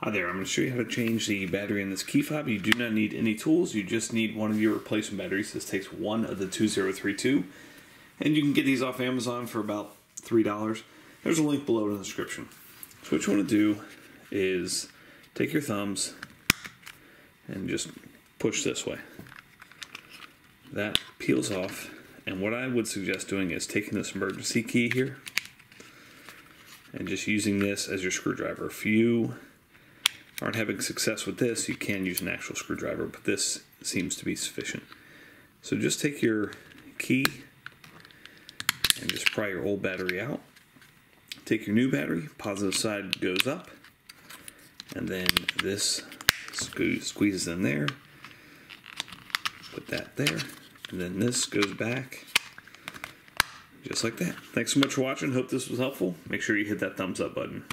Hi there, I'm going to show you how to change the battery in this key fob. You do not need any tools, you just need one of your replacement batteries. This takes one of the 2032, and you can get these off Amazon for about $3. There's a link below in the description. So what you want to do is take your thumbs and just push this way. That peels off, and what I would suggest doing is taking this emergency key here and just using this as your screwdriver. If you aren't having success with this, you can use an actual screwdriver, but this seems to be sufficient. So just take your key and just pry your old battery out. Take your new battery, positive side goes up, and then this squeezes in there. Put that there, and then this goes back just like that. Thanks so much for watching. Hope this was helpful. Make sure you hit that thumbs up button.